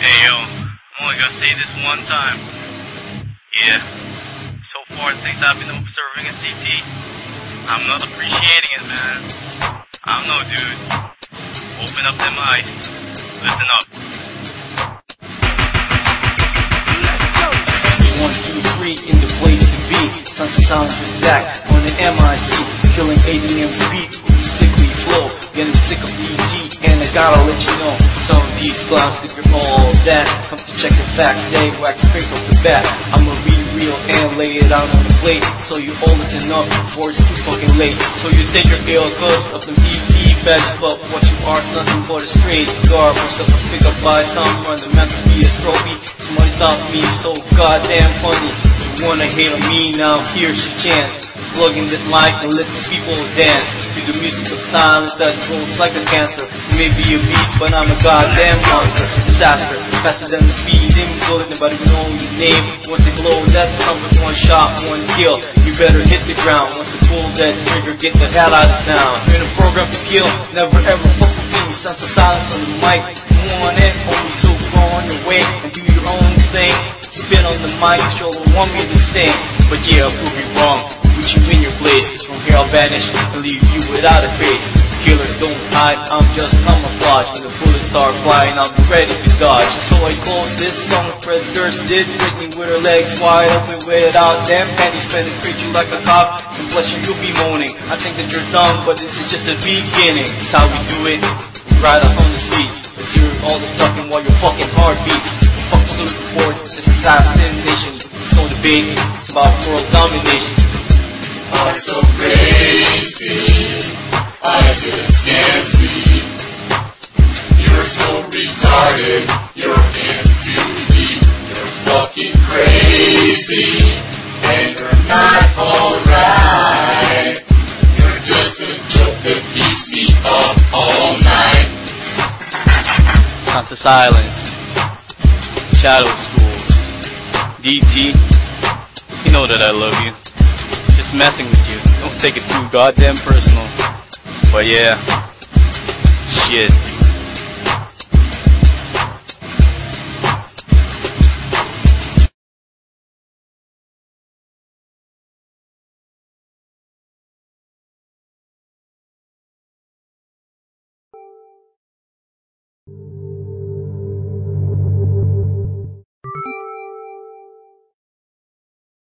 Hey yo, I'm only gonna say this one time. Yeah, so far things I've been observing at DT, I'm not appreciating it, man. I don't know, dude. Open up them eyes. Listen up. One, two, three in the place to be. Sounds Ov Silence is back on the MIC, killing ADM speed, sickly flow, getting sick of DT, and I gotta let you know, these clowns think you're all that. Come to check the facts, they whack straight off the bat. I'ma be real and lay it out on the plate, so you all listen up before it's too fucking late. So you think you're ill cause of them DT badges, but what you are is nothing but a straight garbage that was picked up by to be a trophy. Somebody stop me, so goddamn funny. You wanna hate on me now? Here's your chance. Plug in that mic and let these people dance to the music of silence that grows like a cancer. You may be a beast, but I'm a goddamn monster. Disaster, faster than the speed in bullet. Nobody will know your name. Once they blow that trumpet, one shot, one kill. You better hit the ground. Once they pull that trigger, get the hell out of town. You're in a program to kill. Never ever fuck with me. Sounds Ov Silence on the mic. Come on in, only so far on your way and do your own thing. Spin on the mic, show the want me to sing. But yeah, I'll prove you wrong. Put you in your place, cause from here I'll vanish and leave you without a trace. Killers don't hide, I'm just camouflage. When the bullets start flying, I'll be ready to dodge. So I close this song, Fred Durst did. Britney with her legs wide open without them panties. Spending treat you like a cop, and bless you, you'll be moaning. I think that you're dumb, but this is just the beginning. It's how we do it, right up on the streets. Let's hear all the talking while your fucking heart beats. Fuck the board, this is assassination. So debate, it's about world domination. are so crazy. I just can't see. You're so retarded. You're in too deep. You're fucking crazy. And you're not alright. You're just a joke that keeps me up all night. Of Silence, Shadow Schools, DT. You know that I love you. Just messing with you. Don't take it too goddamn personal. But yeah, shit.